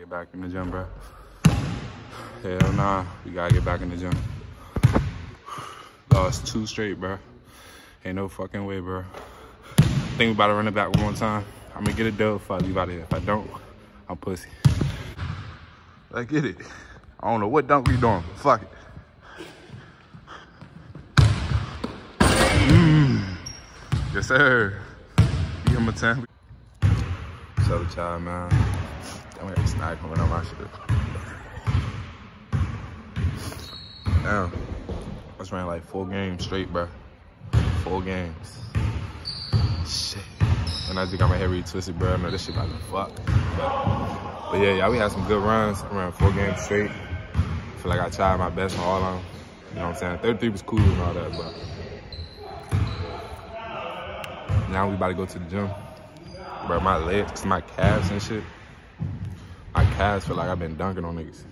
get back in the gym, bro. Hell nah, we gotta get back in the gym. Lost two straight, bro. Ain't no fucking way, bro. Think we about to run it back one more time. I'm gonna get a dub if I leave out of here. If I don't, I'm pussy. Let's get it. I don't know what dunk we doing, but fuck it. Mm. Yes, sir. Give him a 10. What's up, child, man? I'm gonna snack coming on my shit. Damn. I was running like four games straight, bro. Four games. Shit. And I just got my head twisted, bro. I know this shit about to fuck. But, yeah, y'all, we had some good runs. I ran four games straight. I feel like I tried my best on all of them. You know what I'm saying? 33 was cool and all that, but now we about to go to the gym. Bro, my legs, my calves and shit. My calves feel like I've been dunking on niggas.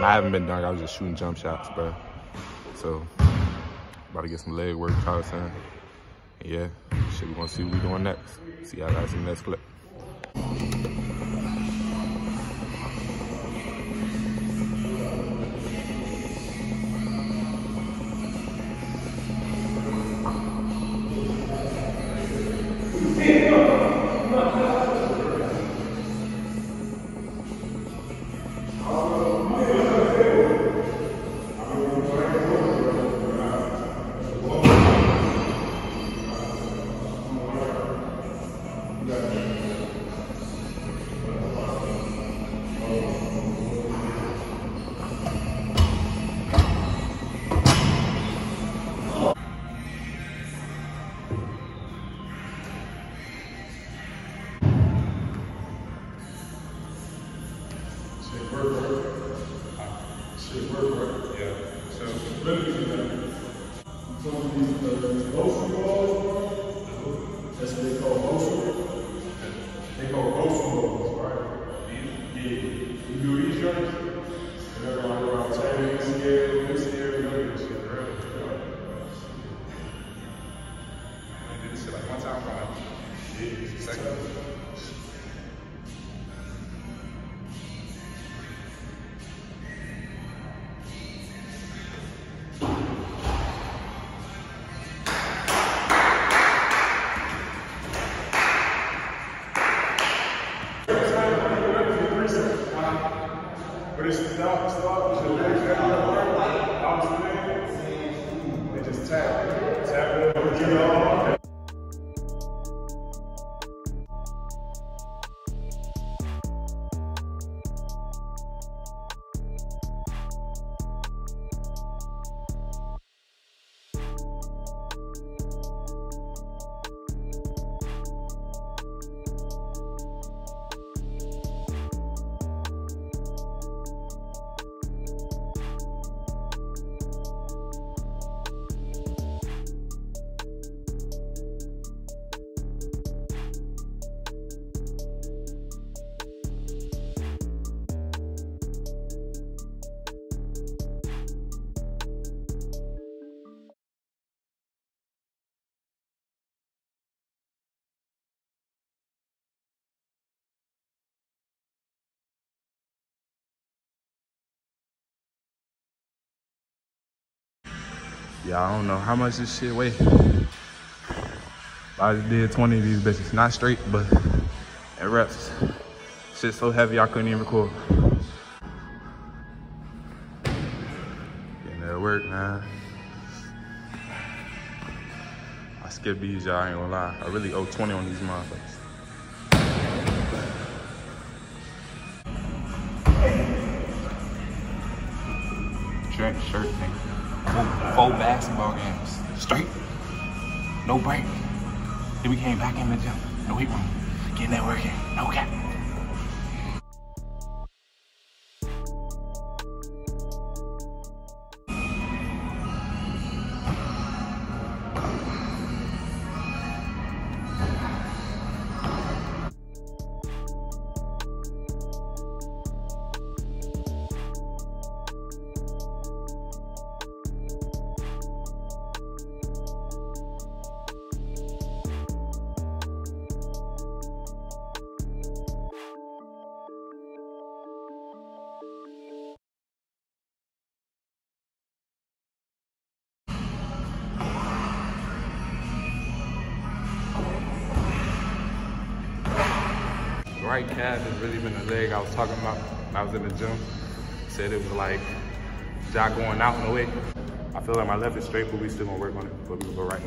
I haven't been dunking, I was just shooting jump shots, bro. So, about to get some leg work, what saying? Yeah, shit, we gonna see what we doing next. See y'all guys in the next clip. Yeah, I don't know how much this shit weigh. I just did 20 of these bitches. Not straight, but it reps. Shit so heavy I couldn't even record. Getting that work, man. I skipped these, y'all, I ain't gonna lie. I really owe 20 on these motherfuckers. Shirt, shirt, nigga. Four, basketball games. Straight. No break. Then we came back in the gym. No weight room. Getting that working. No cap. Right calf has really been the leg I was talking about I was in the gym. Said it was like jaw going out in a way. I feel like my left is straight, but we still gonna work on it, but we'll go right.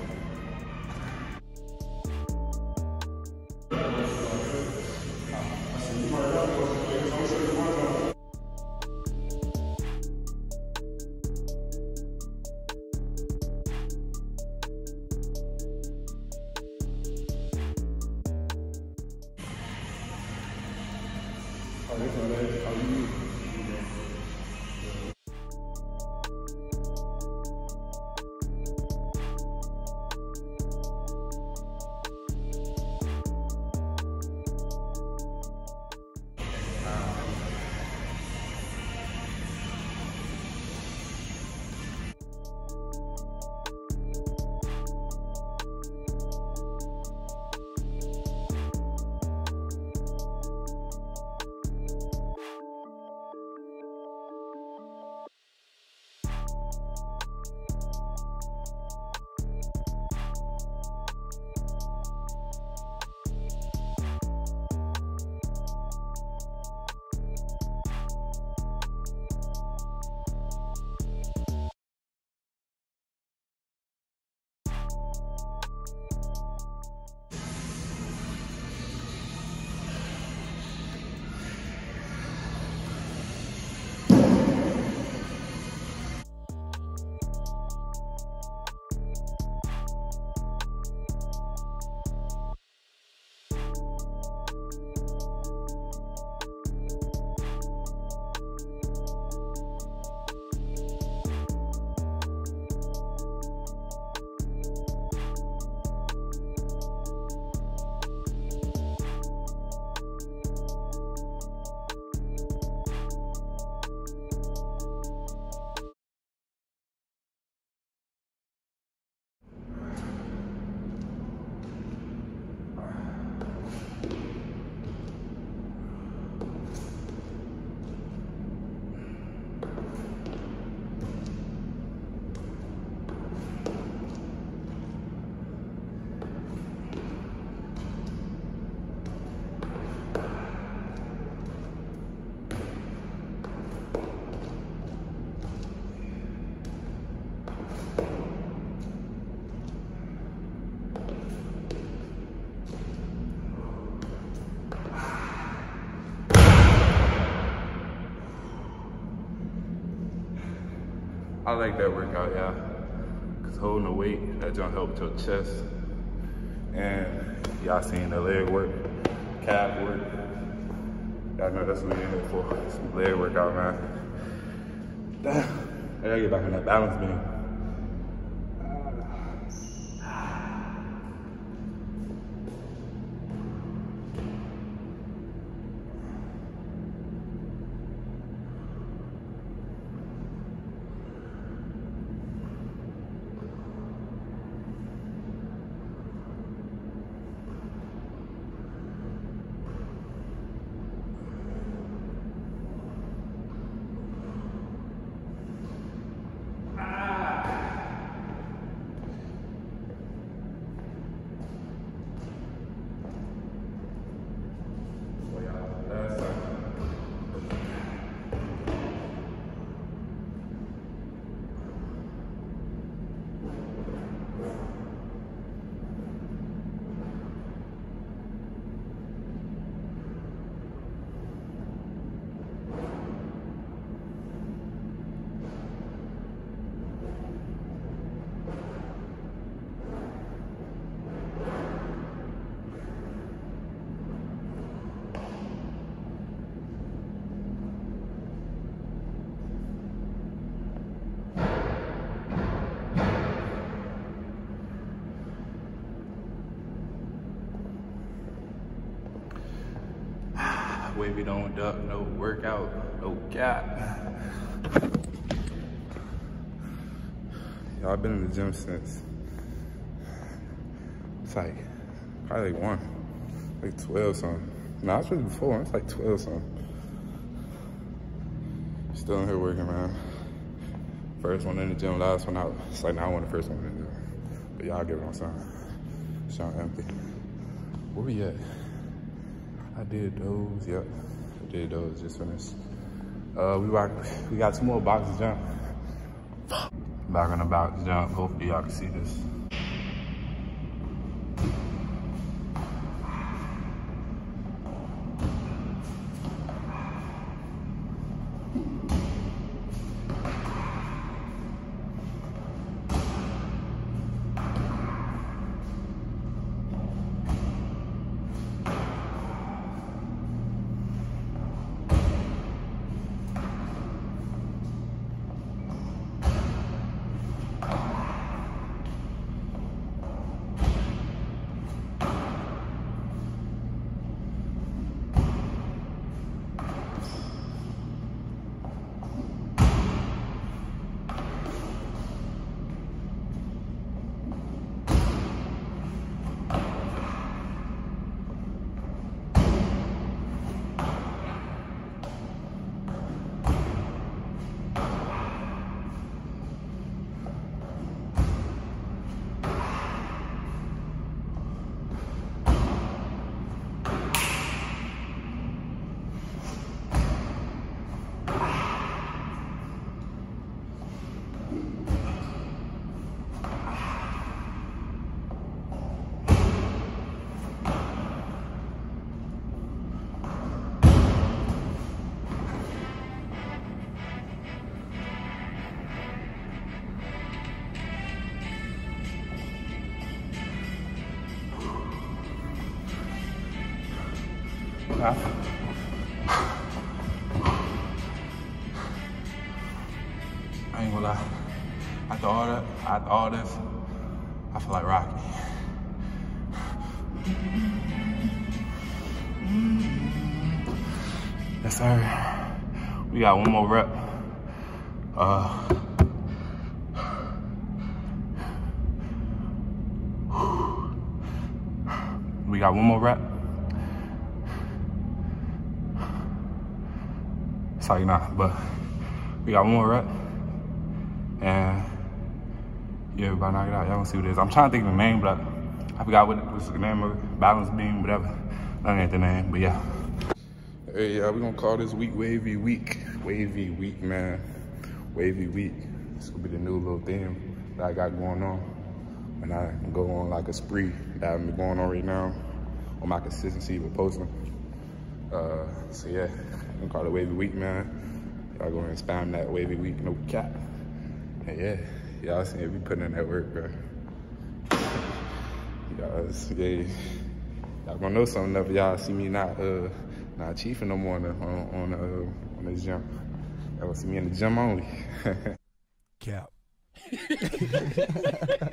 I like that workout, yeah. Cause holding the weight, that don't help your chest. And y'all seen the leg work, calf work. Y'all know that's what we in here for. Some leg workout, man. Damn, I gotta get back on that balance beam. So y'all, last time. Wavy don't duck, no workout, no gap. Y'all been in the gym since it's like probably like one, like 12 something. No, it's really before, it's like 12 something. Still in here working, man. First one in the gym, last one out. It's like now I want the first one in the gym. But y'all give it on time. Sean empty. Where we at? I did those, yep. I did those, just finished. Uh, we rock, we got two more boxes jump. Back on the box jump, hopefully y'all can see this. I ain't gonna lie. After all that, after all this, I feel like Rocky. Yes, sir. We got one more rep. Uh, we got one more rep. Sorry, not, but we got one more rep. And yeah, everybody knock it out. Y'all gonna see what it is. I'm trying to think of the name, but I forgot what was the name of it. Balance beam, whatever. That ain't the name, but yeah. Hey, yeah, we gonna call this week Wavy Week. Wavy Week, man. Wavy Week. It's gonna be the new little theme that I got going on. And I go on like a spree that been going on right now on my consistency with posting. Uh, so yeah, I'm gonna call it Wavy Week, man. Y'all go and spam that Wavy Week, no cap. And yeah, y'all see me putting in that work, bro. Y'all, yeah, y'all gonna know something if y'all see me not uh not chiefing no more on the, on on, uh, on the gym. Y'all gonna see me in the gym only. Cap. I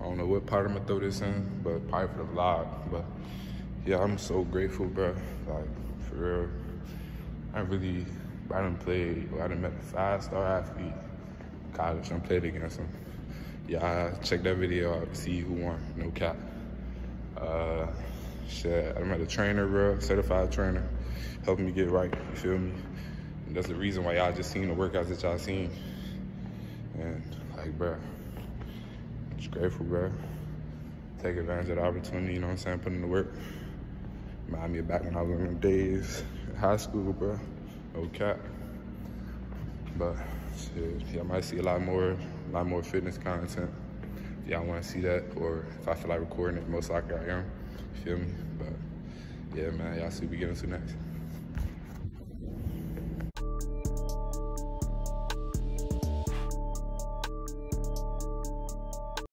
don't know what part I'm gonna throw this in, but probably for the vlog. But yeah, I'm so grateful, bro. Like for real, I really, I didn't play, I didn't met a five star athlete, college. I played against him. Yeah, check that video out to see who won. No cap. Uh, shit, I met a trainer, bro, certified trainer, helping me get right. You feel me? And that's the reason why y'all just seen the workouts that y'all seen. And like, bro, just grateful, bro. Take advantage of the opportunity, you know what I'm saying? Put in the work. Remind me of back when I was in the days high school, bro. No cap. But shit, y'all might see a lot more, a lot more fitness content. If y'all want to see that, or if I feel like recording it, most likely I am. You feel me? But yeah, man, y'all see what we get into next.